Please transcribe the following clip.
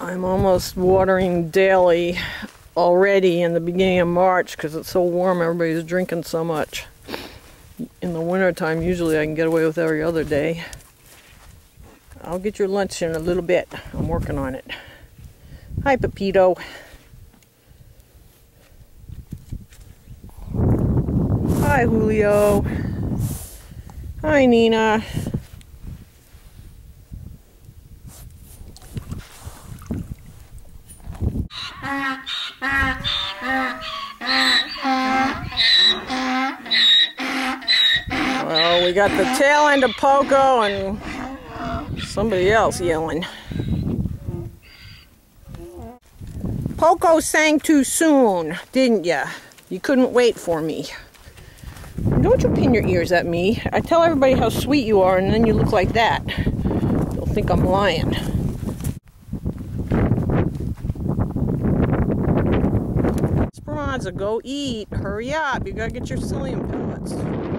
I'm almost watering daily already in the beginning of March because it's so warm everybody's drinking so much. In the wintertime usually I can get away with every other day. I'll get your lunch in a little bit. I'm working on it. Hi Pepito. Hi Julio. Hi Nina. Well, we got the tail end of Poco and somebody else yelling. Poco sang too soon, didn't ya? You couldn't wait for me. Don't you pin your ears at me. I tell everybody how sweet you are and then you look like that. They'll think I'm lying. Esperanza, go eat. Hurry up. You gotta get your psyllium pellets.